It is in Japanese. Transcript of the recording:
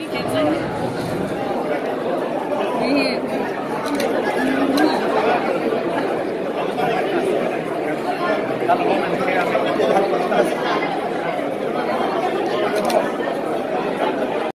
يلا